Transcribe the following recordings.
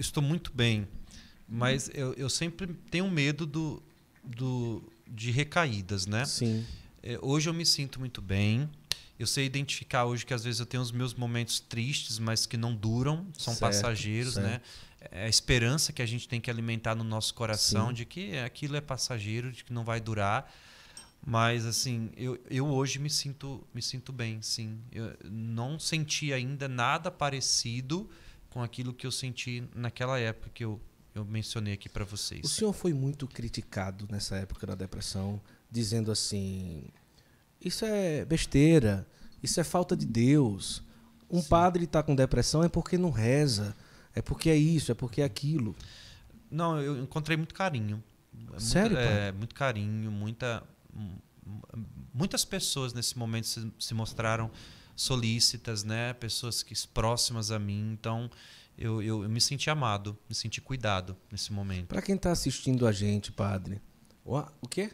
estou muito bem, mas eu, eu sempre tenho medo do, do, de recaídas, né? Sim. É, hoje eu me sinto muito bem. Eu sei identificar hoje que às vezes eu tenho os meus momentos tristes, mas que não duram, são Certo, passageiros, certo. né? É a esperança que a gente tem que alimentar no nosso coração Sim. de que aquilo é passageiro, de que não vai durar. Mas assim, eu, eu hoje me sinto me sinto bem, sim. Eu não senti ainda nada parecido com aquilo que eu senti naquela época que eu, eu mencionei aqui para vocês. O senhor foi muito criticado nessa época da depressão, dizendo assim: isso é besteira, isso é falta de Deus. Um Sim. padre está com depressão é porque não reza, é porque é isso, é porque é aquilo. Não, eu encontrei muito carinho. Muito- Sério, pai? É, muito carinho, muita. Muitas pessoas nesse momento se, se mostraram solícitas, né? Pessoas que próximas a mim. Então, eu, eu, eu me senti amado, me senti cuidado nesse momento. Para quem está assistindo a gente, padre, o, o quê?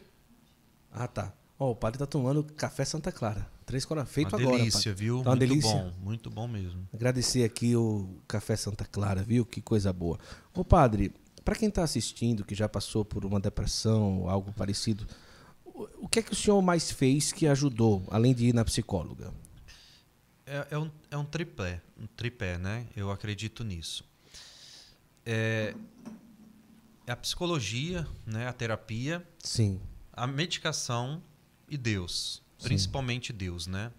Ah, tá. Ó, o padre tá tomando café Santa Clara. Três horas feito uma agora. delícia, padre. viu? Tá uma muito delícia? bom, muito bom mesmo. Agradecer aqui o Café Santa Clara, viu? Que coisa boa. Ô padre, para quem está assistindo, que já passou por uma depressão ou algo parecido, o que é que o senhor mais fez que ajudou, além de ir na psicóloga? É, é um, é um tripé, um tripé, né? Eu acredito nisso. É, é a psicologia, né? A terapia, Sim. a medicação e Deus, Sim. principalmente Deus, né?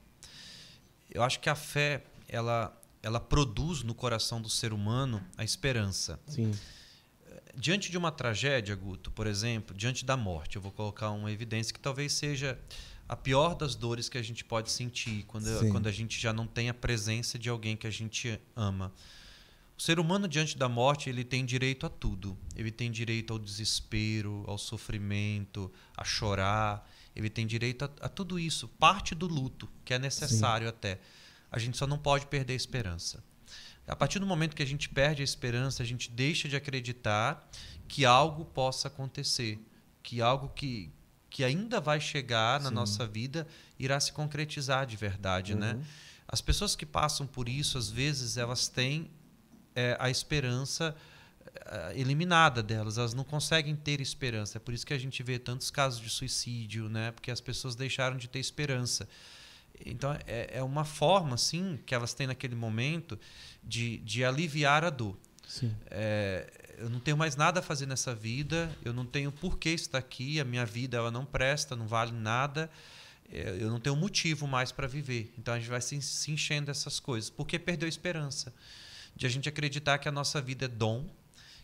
Eu acho que a fé ela ela produz no coração do ser humano a esperança. Sim. Diante de uma tragédia, Guto, por exemplo, diante da morte, eu vou colocar uma evidência que talvez seja a pior das dores que a gente pode sentir quando, Sim. quando a gente já não tem a presença de alguém que a gente ama. O ser humano diante da morte ele tem direito a tudo. Ele tem direito ao desespero, ao sofrimento, a chorar. Ele tem direito a, a tudo isso. Parte do luto que é necessário até. A gente só não pode perder a esperança. A partir do momento que a gente perde a esperança, a gente deixa de acreditar que algo possa acontecer, que algo que, que ainda vai chegar na Sim. nossa vida irá se concretizar de verdade, né? Uhum. As pessoas que passam por isso, às vezes, elas têm é, a esperança é, eliminada delas, elas não conseguem ter esperança. É por isso que a gente vê tantos casos de suicídio, né? Porque as pessoas deixaram de ter esperança. Então, é, é uma forma, assim, que elas têm naquele momento de, de aliviar a dor. Sim. É, eu não tenho mais nada a fazer nessa vida, eu não tenho por que estar aqui, a minha vida ela não presta, não vale nada, é, eu não tenho motivo mais para viver. Então a gente vai se, se enchendo dessas coisas, porque perdeu a esperança de a gente acreditar que a nossa vida é dom,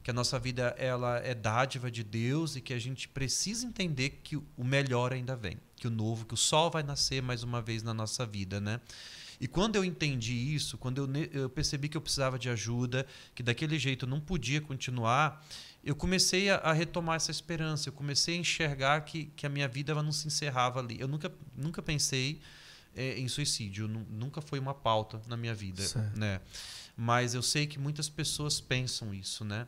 que a nossa vida ela é dádiva de Deus e que a gente precisa entender que o melhor ainda vem, que o novo, que o sol vai nascer mais uma vez na nossa vida, né? E quando eu entendi isso, quando eu, eu percebi que eu precisava de ajuda, que daquele jeito eu não podia continuar, eu comecei a, a retomar essa esperança. Eu comecei a enxergar que, que a minha vida ela não se encerrava ali. Eu nunca, nunca pensei eh, em suicídio, nu- nunca foi uma pauta na minha vida, Certo. né? Mas eu sei que muitas pessoas pensam isso, né?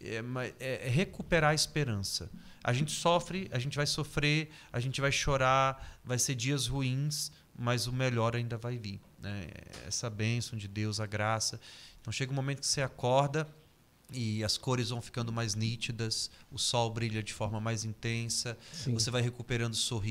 É, mas é- é recuperar a esperança. A gente sofre, a gente vai sofrer, a gente vai chorar, vai ser dias ruins, mas o melhor ainda vai vir. Né? Essa bênção de Deus, a graça. Então chega um momento que você acorda e as cores vão ficando mais nítidas, o sol brilha de forma mais intensa, Sim. você vai recuperando o sorriso.